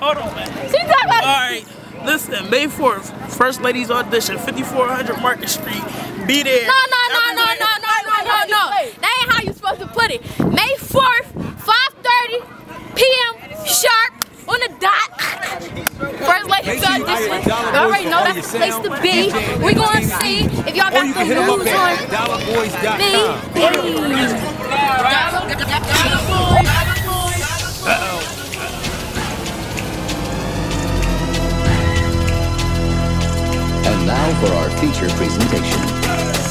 Hold on, man. She talking about. All right. Listen, May 4th, First Ladies Audition, 5400 Market Street. Be there. No, no, no, no, no, no, no, no, no. That ain't how you supposed to put it. May 4th, 5:30 p.m. sharp on the dot. First Ladies Audition. You already know that's the place to be. We gonna see if y'all got the news on And now for our feature presentation.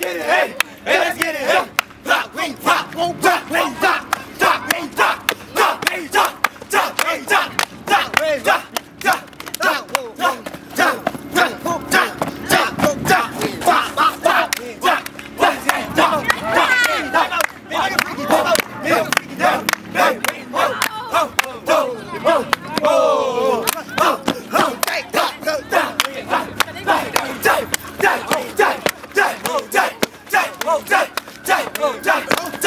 let's get it. Hey, hey, let's get it. Hey, rock, we rock, won't rock, we rock. Oh! Time.